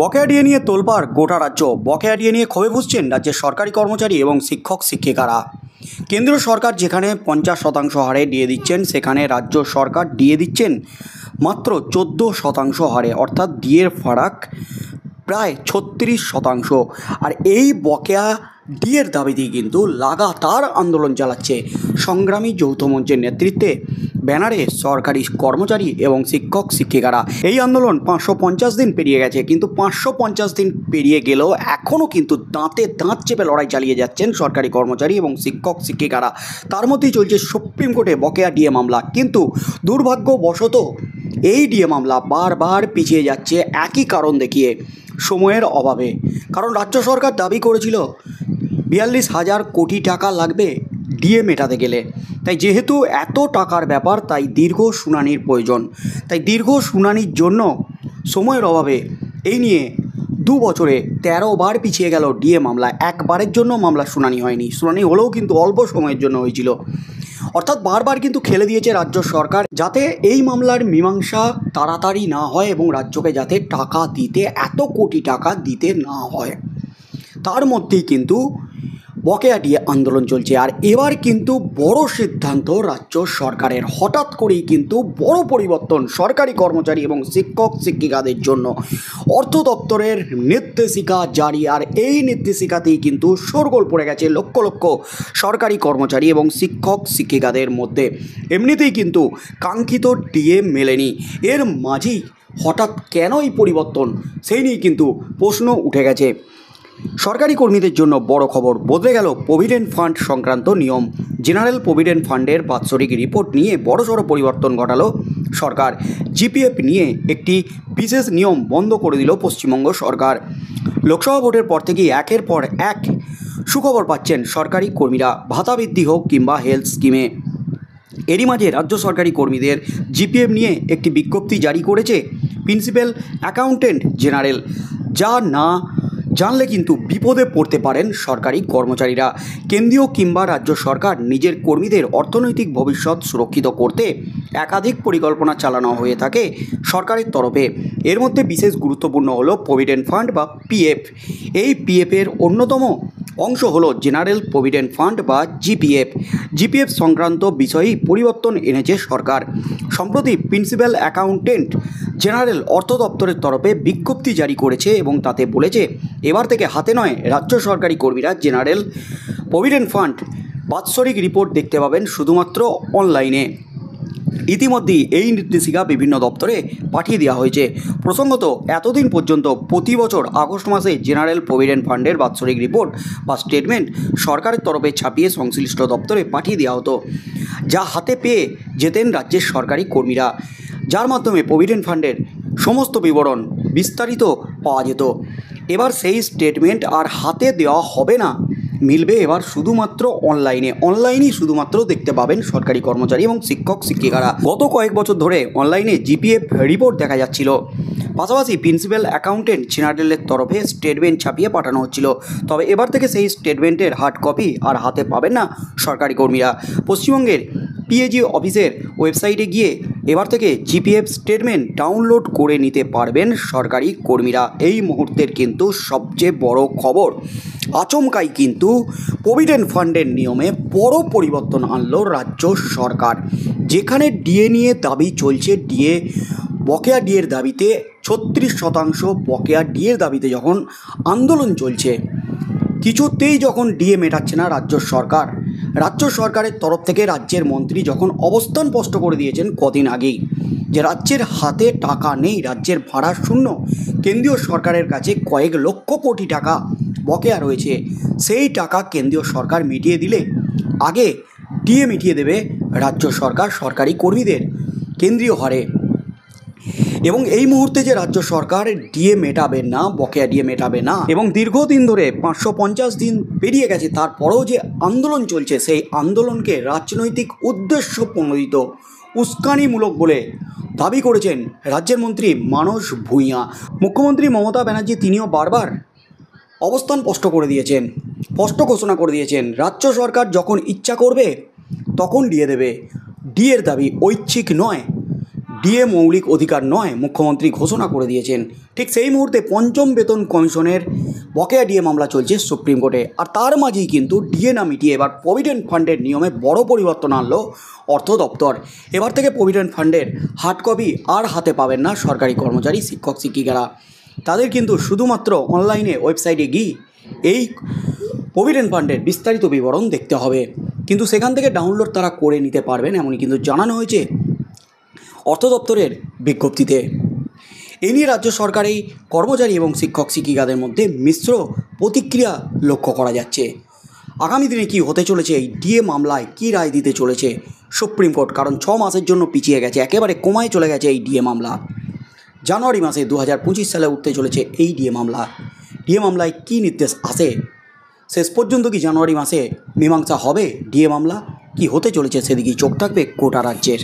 বকেয়া ডিএ নিয়ে তোলপাড় গোটা রাজ্য। বকেয়া ডিএ নিয়ে ক্ষোভে বুঝছেন রাজ্যের সরকারি কর্মচারী এবং শিক্ষক, শিক্ষিকারা। কেন্দ্রীয় সরকার যেখানে পঞ্চাশ শতাংশ হারে ডিএ দিচ্ছেন, সেখানে রাজ্য সরকার ডিএ দিচ্ছেন মাত্র চোদ্দ শতাংশ হারে। অর্থাৎ ডিএর ফারাক প্রায় ছত্রিশ শতাংশ। আর এই বকেয়া ডিএর দাবিতেই কিন্তু লাগাতার আন্দোলন চালাচ্ছে সংগ্রামী যৌথ মঞ্চের নেতৃত্বে ব্যানারে সরকারি কর্মচারী এবং শিক্ষক শিক্ষিকারা। এই আন্দোলন পাঁচশো পঞ্চাশ দিন পেরিয়ে গেছে, কিন্তু পাঁচশো পঞ্চাশ দিন পেরিয়ে গেলেও এখনও কিন্তু দাঁতে দাঁত চেপে লড়াই চালিয়ে যাচ্ছেন সরকারি কর্মচারী এবং শিক্ষক শিক্ষিকারা। তার মধ্যেই চলছে সুপ্রিম কোর্টে বকেয়া ডিএ মামলা, কিন্তু দুর্ভাগ্যবশত এই ডিএ মামলা বারবার পিছিয়ে যাচ্ছে একই কারণ দেখিয়ে সময়ের অভাবে। কারণ রাজ্য সরকার দাবি করেছিল, বিয়াল্লিশ হাজার কোটি টাকা লাগবে ডিএ মেটাতে গেলে। তাই যেহেতু এত টাকার ব্যাপার, তাই দীর্ঘ শুনানির প্রয়োজন। তাই দীর্ঘ শুনানির জন্য সময়ের অভাবে এই নিয়ে দু বছরে তেরো বার পিছিয়ে গেল ডিএ মামলা। একবারের জন্য মামলা শুনানি হয়নি। শুনানি হলেও কিন্তু অল্প সময়ের জন্য হয়েছিল। অর্থাৎ বারবার কিন্তু খেলে দিয়েছে রাজ্য সরকার যাতে এই মামলার মীমাংসা তাড়াতাড়ি না হয় এবং রাজ্যকে যাতে টাকা দিতে, এত কোটি টাকা দিতে না হয়। তার মধ্যেই কিন্তু বকেয়া দিয়ে আন্দোলন চলছে। আর এবার কিন্তু বড় সিদ্ধান্ত রাজ্য সরকারের। হঠাৎ করেই কিন্তু বড় পরিবর্তন সরকারি কর্মচারী এবং শিক্ষক শিক্ষিকাদের জন্য। অর্থ দপ্তরের নির্দেশিকা জারি। আর এই নির্দেশিকাতেই কিন্তু শোরগোল পড়ে গেছে লক্ষ লক্ষ সরকারি কর্মচারী এবং শিক্ষক শিক্ষিকাদের মধ্যে। এমনিতেই কিন্তু কাঙ্ক্ষিত ডিএ মেলেনি। এর মাঝেই হঠাৎ কেন এই পরিবর্তন? সেই নিয়ে কিন্তু প্রশ্ন উঠে গেছে। সরকারি কর্মীদের জন্য বড় খবর বদলে গেল প্রভিডেন্ট ফান্ড সংক্রান্ত নিয়ম। জেনারেল প্রভিডেন্ট ফান্ডের বাৎসরিক রিপোর্ট নিয়ে বড়সড় পরিবর্তন ঘটালো সরকার। জিপিএফ নিয়ে একটি বিশেষ নিয়ম বন্ধ করে দিল পশ্চিমবঙ্গ সরকার। লোকসভা ভোটের পর থেকেই একের পর এক সুখবর পাচ্ছেন সরকারি কর্মীরা, ভাতা বৃদ্ধি হোক কিংবা হেলথ স্কিমে। এরই মাঝে রাজ্য সরকারি কর্মীদের জিপিএফ নিয়ে একটি বিজ্ঞপ্তি জারি করেছে প্রিন্সিপাল অ্যাকাউন্টেন্ট জেনারেল। যা না জানলে কিন্তু বিপদে পড়তে পারেন সরকারি কর্মচারীরা। কেন্দ্রীয় কিংবা রাজ্য সরকার নিজের কর্মীদের অর্থনৈতিক ভবিষ্যৎ সুরক্ষিত করতে একাধিক পরিকল্পনা চালানো হয়ে থাকে সরকারের তরফে। এর মধ্যে বিশেষ গুরুত্বপূর্ণ হলো প্রভিডেন্ট ফান্ড বা পিএফ এই পিএফের অন্যতম অংশ হলো জেনারেল প্রভিডেন্ট ফান্ড বা জিপিএফ জিপিএফ সংক্রান্ত বিষয়েই পরিবর্তন এনেছে সরকার। সম্প্রতি প্রিন্সিপাল অ্যাকাউন্টেন্ট জেনারেল অর্থ দপ্তরের তরফে বিজ্ঞপ্তি জারি করেছে এবং তাতে বলেছে, এবার থেকে হাতে নয়, রাজ্য সরকারি কর্মীরা জেনারেল প্রভিডেন্ট ফান্ড বাৎসরিক রিপোর্ট দেখতে পাবেন শুধুমাত্র অনলাইনে। ইতিমধ্যেই এই নির্দেশিকা বিভিন্ন দপ্তরে পাঠিয়ে দেওয়া হয়েছে। প্রসঙ্গত, এতদিন পর্যন্ত প্রতি বছর আগস্ট মাসে জেনারেল প্রভিডেন্ট ফান্ডের বাৎসরিক রিপোর্ট বা স্টেটমেন্ট সরকারের তরফে ছাপিয়ে সংশ্লিষ্ট দপ্তরে পাঠিয়ে দেওয়া হতো, যা হাতে পেয়ে যেতেন রাজ্যের সরকারি কর্মীরা। যার মাধ্যমে প্রভিডেন্ট ফান্ডের সমস্ত বিবরণ বিস্তারিত পাওয়া যেত। এবার সেই স্টেটমেন্ট আর হাতে দেওয়া হবে না। মিলবে এবার শুধুমাত্র অনলাইনে অনলাইনেই শুধুমাত্র দেখতে পাবেন সরকারি কর্মচারী এবং শিক্ষক, শিক্ষিকারা। গত কয়েক বছর ধরে অনলাইনে জিপিএফ রিপোর্ট দেখা যাচ্ছিল। পাশাপাশি প্রিন্সিপাল অ্যাকাউন্টেন্ট জেনারেলের তরফে স্টেটমেন্ট ছাপিয়ে পাঠানো হচ্ছিল। তবে এবার থেকে সেই স্টেটমেন্টের হার্ড কপি আর হাতে পাবেন না সরকারি কর্মীরা। পশ্চিমবঙ্গের পিএজি অফিসের ওয়েবসাইটে গিয়ে এবার থেকে জিপিএফ স্টেটমেন্ট ডাউনলোড করে নিতে পারবেন সরকারি কর্মীরা। এই মুহূর্তের কিন্তু সবচেয়ে বড় খবর। আচমকাই কিন্তু প্রভিডেন্ট ফান্ডের নিয়মে বড় পরিবর্তন আনলো রাজ্য সরকার। যেখানে ডিএ নিয়ে দাবি চলছে ডিএ বকেয়া ডিএর দাবিতে ছত্রিশ শতাংশ বকেয়া ডিএর দাবিতে যখন আন্দোলন চলছে, কিছুতেই যখন ডিএ মেটাচ্ছে না রাজ্য সরকার। রাজ্য সরকারের তরফ থেকে রাজ্যের মন্ত্রী যখন অবস্থান স্পষ্ট করে দিয়েছেন কদিন আগেই যে রাজ্যের হাতে টাকা নেই, রাজ্যের ভাড়া শূন্য, কেন্দ্রীয় সরকারের কাছে কয়েক লক্ষ কোটি টাকা বকেয়া রয়েছে, সেই টাকা কেন্দ্রীয় সরকার মিটিয়ে দিলে, আগে ডিএ মিটিয়ে দেবে রাজ্য সরকার, সরকারি কর্মীদের কেন্দ্রীয় হারে। এবং এই মুহূর্তে যে রাজ্য সরকার ডিএ মেটাবে না, বকেয়া ডিএ মেটাবে না, এবং দীর্ঘদিন ধরে পাঁচশো পঞ্চাশ দিন পেরিয়ে গেছে, তারপরেও যে আন্দোলন চলছে, সেই আন্দোলনকে রাজনৈতিক উদ্দেশ্য প্রণোদিত উস্কানিমূলক বলে দাবি করেছেন রাজ্যের মন্ত্রী মানস ভূঁইয়া। মুখ্যমন্ত্রী মমতা ব্যানার্জি তিনিও বারবার অবস্থান স্পষ্ট করে দিয়েছেন, স্পষ্ট ঘোষণা করে দিয়েছেন, রাজ্য সরকার যখন ইচ্ছা করবে, তখন দিয়ে দেবে। ডিএর দাবি ঐচ্ছিক নয় ডিএ মৌলিক অধিকার নয়, মুখ্যমন্ত্রী ঘোষণা করে দিয়েছেন। ঠিক সেই মুহূর্তে পঞ্চম বেতন কমিশনের বকেয়া ডিএ মামলা চলছে সুপ্রিম কোর্টে। আর তার মাঝেই কিন্তু ডিএ না মিটিয়ে এবার প্রভিডেন্ট ফান্ডের নিয়মে বড় পরিবর্তন আনলো অর্থ দপ্তর। এবার থেকে প্রভিডেন্ট ফান্ডের হার্ড কপি আর হাতে পাবেন না সরকারি কর্মচারী, শিক্ষক, শিক্ষিকারা। তাদের কিন্তু শুধুমাত্র অনলাইনে ওয়েবসাইটে গিয়ে এই প্রভিডেন্ট ফান্ডের বিস্তারিত বিবরণ দেখতে হবে। কিন্তু সেখান থেকে ডাউনলোড তারা করে নিতে পারবেন, এমনই কিন্তু জানানো হয়েছে অর্থ দপ্তরের বিজ্ঞপ্তিতে। এ নিয়ে রাজ্য সরকারি কর্মচারী এবং শিক্ষক শিক্ষিকাদের মধ্যে মিশ্র প্রতিক্রিয়া লক্ষ্য করা যাচ্ছে। আগামী দিনে কি হতে চলেছে, এই ডিএ মামলায় কী রায় দিতে চলেছে সুপ্রিম কোর্ট? কারণ ছ মাসের জন্য পিছিয়ে গেছে, একেবারে কমায় চলে গেছে এই ডিএ মামলা। জানুয়ারি মাসে দু হাজার পঁচিশ সালে উঠতে চলেছে এই ডিএ মামলা। ডিএ মামলায় কী নির্দেশ আসে শেষ পর্যন্ত কি জানুয়ারি মাসে মীমাংসা হবে ডিএ মামলা? কি হতে চলেছে সেদিকেই চোখ থাকবে কোটা রাজ্যের।